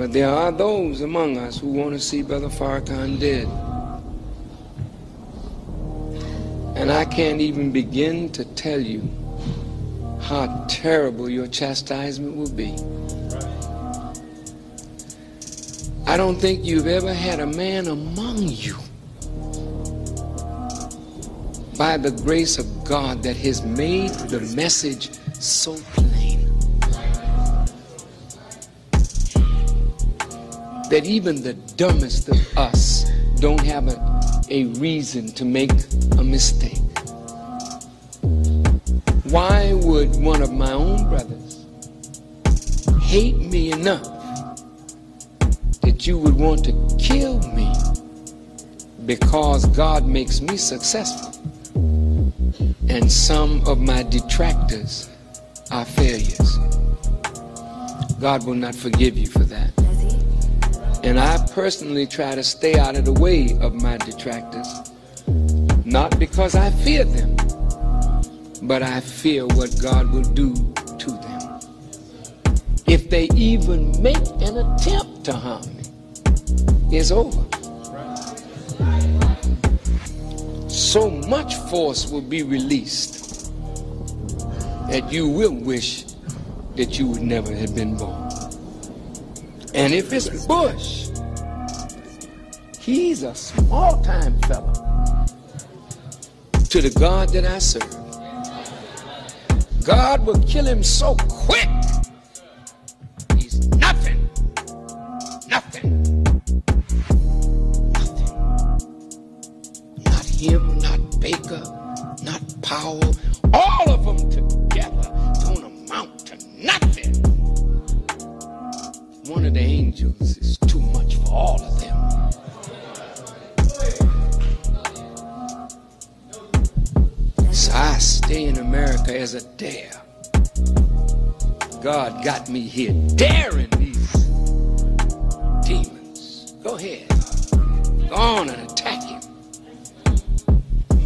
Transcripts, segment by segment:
But there are those among us who want to see Brother Farrakhan dead. And I can't even begin to tell you how terrible your chastisement will be. I don't think you've ever had a man among you by the grace of God that has made the message so plain that even the dumbest of us don't have a, a reason to make a mistake. Why would one of my own brothers hate me enough that you would want to kill me because God makes me successful and some of my detractors are failures? God will not forgive you for that. And I personally try to stay out of the way of my detractors, not because I fear them, but I fear what God will do to them. If they even make an attempt to harm me, it's over. So much force will be released that you will wish that you would never have been born. And if it's Bush, he's a small time fella to the God that I serve. God will kill him so quick. He's nothing. Nothing. Nothing. Not him, not Baker, not Powell. America as a dare. God got me here daring these demons. Go ahead. Go on and attack him.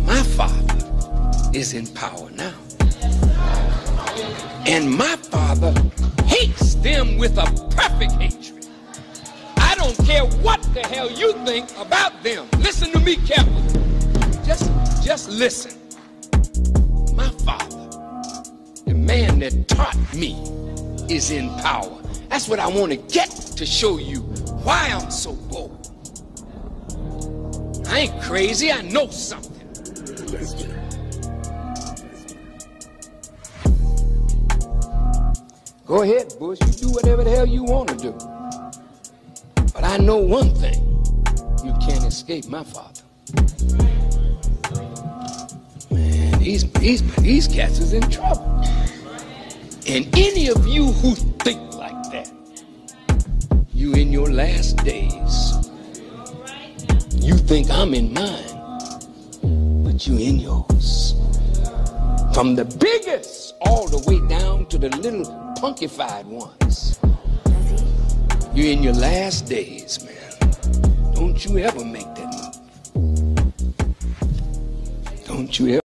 My father is in power now. And my father hates them with a perfect hatred. I don't care what the hell you think about them. Listen to me carefully. Just, just listen. Father, the man that taught me, is in power. That's what I want to get to show you why I'm so bold. I ain't crazy. I know something. Go ahead, Bush. You do whatever the hell you want to do. But I know one thing. You can't escape my father. These, these, these cats is in trouble. And any of you who think like that, you in your last days. You think I'm in mine, but you in yours. From the biggest all the way down to the little punkified ones. You're in your last days, man. Don't you ever make that move. Don't you ever.